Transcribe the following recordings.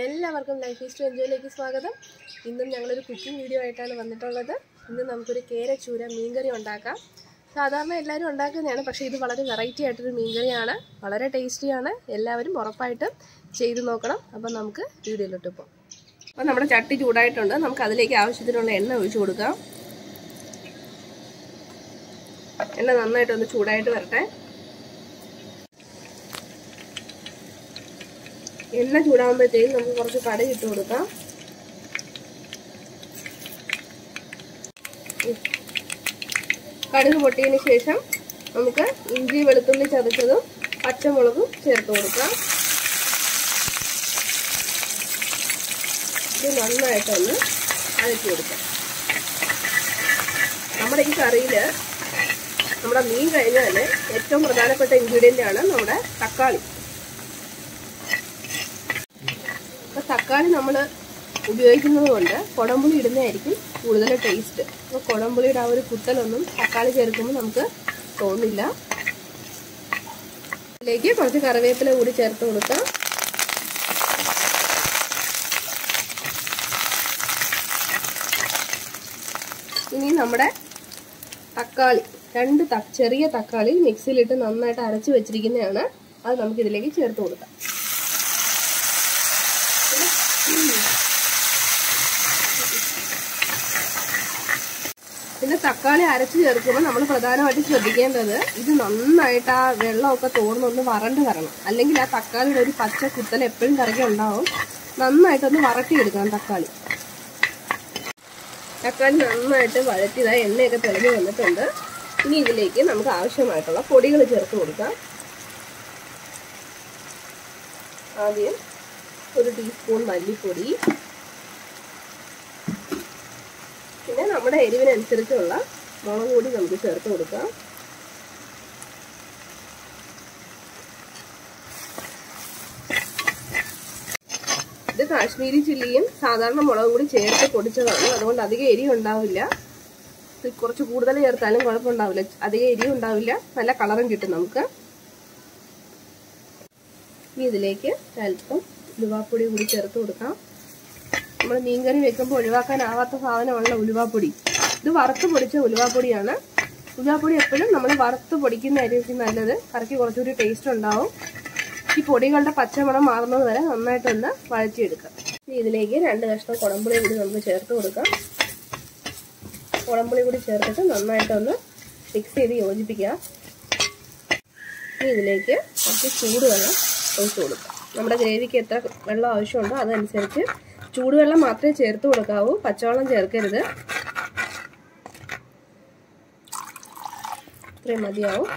എല്ലാവർക്കും life is to എൻജോയിലേക്ക് സ്വാഗതം. ഇന്നും ഞങ്ങളൊരു കുക്കിംഗ് വീഡിയോ ആയിട്ടാണ് വന്നിട്ടുള്ളത്. ഇന്ന് നമുക്കൊരു കേര ചൂര മീൻകറി ഉണ്ടാക്കാം. സാധാരണ എല്ലാവരും ഉണ്ടാക്കുന്നതാണ് പക്ഷേ ഇത് വളരെ വെറൈറ്റി ആയിട്ടൊരു മീൻകറിയാണ്. വളരെ ടേസ്റ്റിയാണ് എല്ലാവരും ഉറപ്പായിട്ടും ചെയ്ത് നോക്കണം. അപ്പം നമുക്ക് വീഡിയോയിലോട്ട് പോകാം. അപ്പം നമ്മുടെ ചട്ടി ചൂടായിട്ടുണ്ട്. നമുക്ക് അതിലേക്ക് ആവശ്യത്തിനുള്ള എണ്ണ ഒഴിച്ചു കൊടുക്കാം. എണ്ണ നന്നായിട്ടൊന്ന് ചൂടായിട്ട് വരട്ടെ. എണ്ണ ചൂടാകുമ്പോഴത്തേക്കും നമുക്ക് കുറച്ച് കടുക് ഇട്ട് കൊടുക്കാം. കടുക് പൊട്ടിയതിന് ശേഷം നമുക്ക് ഇഞ്ചി വെളുത്തുള്ളി ചതച്ചതും പച്ചമുളകും ചേർത്ത് കൊടുക്കാം. ഇത് നന്നായിട്ടൊന്ന് അരച്ചു കൊടുക്കാം. നമ്മുടെ ഈ കറിയിൽ നമ്മുടെ മീൻ കഴിഞ്ഞാൽ ഏറ്റവും പ്രധാനപ്പെട്ട ഇൻഗ്രീഡിയന്റ് ആണ് നമ്മുടെ തക്കാളി. അപ്പോൾ തക്കാളി നമ്മൾ ഉപയോഗിക്കുന്നത് കൊണ്ട് കുടംപുളി ഇടുന്നതായിരിക്കും കൂടുതൽ ടേസ്റ്റ് അപ്പോൾ കുടംപുളിയുടെ ആ ഒരു കുത്തലൊന്നും തക്കാളി ചേർക്കുമ്പോൾ നമുക്ക് തോന്നില്ല. അതിലേക്ക് കുറച്ച് കറിവേപ്പില കൂടി ചേർത്ത് കൊടുക്കാം. ഇനി നമ്മുടെ തക്കാളി രണ്ട് ചെറിയ തക്കാളി മിക്സിയിലിട്ട് നന്നായിട്ട് അരച്ച് വെച്ചിരിക്കുന്നതാണ്. അത് നമുക്കിതിലേക്ക് ചേർത്ത് കൊടുക്കാം. തക്കാളി അരച്ച് ചേർക്കുമ്പോൾ നമ്മൾ പ്രധാനമായിട്ട് ശ്രദ്ധിക്കേണ്ടത് ഇത് നന്നായിട്ട് ആ വെള്ളമൊക്കെ തോർന്നൊന്ന് വരണ്ട് വരണം. അല്ലെങ്കിൽ ആ തക്കാളിയുടെ ഒരു പച്ച കുത്തൽ എപ്പോഴും കറിക്ക് ഉണ്ടാവും. നന്നായിട്ടൊന്ന് വറട്ടിയെടുക്കണം തക്കാളി. തക്കാളി നന്നായിട്ട് വഴറ്റിയതായി എണ്ണയൊക്കെ തെളിഞ്ഞു വന്നിട്ടുണ്ട്. ഇനി ഇതിലേക്ക് നമുക്ക് ആവശ്യമായിട്ടുള്ള പൊടികൾ ചേർത്ത് കൊടുക്കാം. ആദ്യം ഒരു ടീസ്പൂൺ മല്ലിപ്പൊടി നമ്മുടെ എരിവിനനുസരിച്ചുള്ള മുളക് കൂടി നമുക്ക് ചേർത്ത് കൊടുക്കാം. ഇത് കാശ്മീരി ചില്ലിയും സാധാരണ മുളകും കൂടി ചേർത്ത് പൊടിച്ചതാണ്. അതുകൊണ്ട് അധികം എരി ഉണ്ടാവില്ല. കുറച്ച് കൂടുതൽ ചേർത്താലും കുഴപ്പമുണ്ടാവില്ല. അധികം എരി ഉണ്ടാവില്ല. നല്ല കളറും കിട്ടും നമുക്ക്. ഇനി ഇതിലേക്ക് അല്പം ഉലുവാപ്പൊടി കൂടി ചേർത്ത് കൊടുക്കാം. നമ്മൾ മീൻകറി വെക്കുമ്പോൾ ഒഴിവാക്കാനാവാത്ത സാധനമാണല്ലോ ഉലുവാപ്പൊടി. ഇത് വറുത്ത് പൊടിച്ച ഉലുവാപ്പൊടിയാണ്. ഉലുവാപ്പൊടി എപ്പോഴും നമ്മൾ വറുത്ത് പൊടിക്കുന്നതായിരിക്കും നല്ലത്. കറക്കി കുറച്ചുകൂടി ടേസ്റ്റ് ഉണ്ടാവും. ഈ പൊടികളുടെ പച്ചമണം മാറുന്നത് വരെ നന്നായിട്ടൊന്ന് വഴറ്റിയെടുക്കാം ഇതിലേക്ക് രണ്ട് കഷ്ണം കുടമ്പുളി കൂടി നമുക്ക് ചേർത്ത് കൊടുക്കാം. കുടമ്പുളി കൂടി ചേർത്തിട്ട് നന്നായിട്ടൊന്ന് മിക്സ് ചെയ്ത് യോജിപ്പിക്കാം ഇനി ഇതിലേക്ക് കുറച്ച് ചൂട് ചൂടുവെള്ളം ഒഴിച്ചു കൊടുക്കാം നമ്മുടെ ഗ്രേവിക്ക് എത്ര വെള്ളം ആവശ്യമുണ്ടോ അതനുസരിച്ച് ചൂടുവെള്ളം മാത്രമേ ചേർത്ത് കൊടുക്കാവൂ. പച്ചവെള്ളം ചേർക്കരുത്. ഇത്രയും മതിയാവും.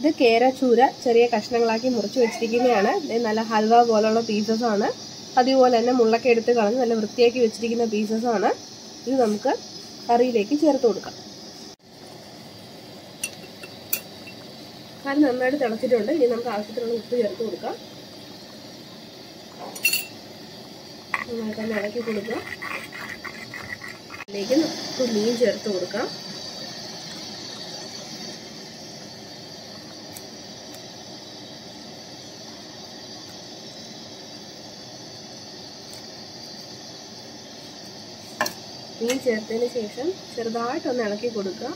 ഇത് കേര ചൂര ചെറിയ കഷ്ണങ്ങളാക്കി മുറിച്ച് വെച്ചിരിക്കുന്നതാണ്. നല്ല ഹൽവ പോലുള്ള പീസസ് ആണ്. അതുപോലെ തന്നെ മുള്ളൊക്കെ എടുത്ത് കളഞ്ഞ് നല്ല വൃത്തിയാക്കി വെച്ചിരിക്കുന്ന പീസസ് ആണ്. ഇത് നമുക്ക് കറിയിലേക്ക് ചേർത്ത് കൊടുക്കാം. കറി നന്നായിട്ട് തിളച്ചിട്ടുണ്ട്. ഇനി നമുക്ക് ആവശ്യത്തിനുള്ള ഉപ്പ് ചേർത്ത് കൊടുക്കാം. നന്നായിട്ട് ഇളക്കി കൊടുക്കുക അതിലേക്ക് തുള്ളിയും ചേർത്ത് കൊടുക്കാം. മീൻ ചേർത്തതിന് ശേഷം ചെറുതായിട്ടൊന്ന് ഇളക്കി കൊടുക്കുക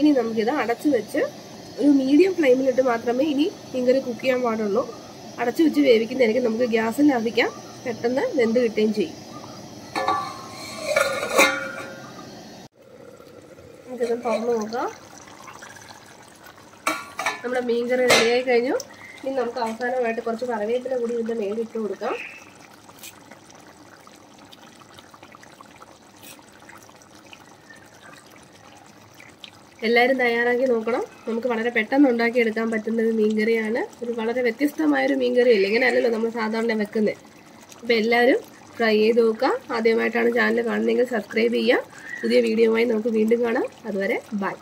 ഇനി നമുക്കിത് അടച്ചു വെച്ച് ഒരു മീഡിയം ഫ്ലെയിമിലിട്ട് മാത്രമേ ഇനി മീൻകറി കുക്ക് ചെയ്യാൻ പാടുള്ളൂ. അടച്ചു വെച്ച് വേവിക്കുന്നതായിരിക്കും. നമുക്ക് ഗ്യാസ് ലാഭിക്കാം. പെട്ടെന്ന് വെന്ത് കിട്ടുകയും ചെയ്യും. നമുക്കിത് തുറന്നു നോക്കാം. നമ്മുടെ മീൻകറി റെഡിയായി കഴിഞ്ഞു. ഇനി നമുക്ക് അവസാനമായിട്ട് കുറച്ച് കറിവേപ്പില കൂടി ഇതിന്റെ മേലിട്ട് കൊടുക്കാം. എല്ലാവരും തയ്യാറാക്കി നോക്കണം. നമുക്ക് വളരെ പെട്ടെന്ന് ഉണ്ടാക്കിയെടുക്കാൻ പറ്റുന്ന ഒരു മീൻകറിയാണ്. ഒരു വളരെ വ്യത്യസ്തമായൊരു മീൻകറിയല്ലേ? ഇങ്ങനെയല്ലല്ലോ നമ്മൾ സാധാരണ വെക്കുന്നത് അപ്പോൾ എല്ലാവരും ട്രൈ ചെയ്ത് നോക്കുക. ആദ്യമായിട്ടാണ് ചാനൽ കാണുന്നതെങ്കിൽ സബ്സ്ക്രൈബ് ചെയ്യുക. പുതിയ വീഡിയോയുമായി നമുക്ക് വീണ്ടും കാണാം. അതുവരെ ബൈ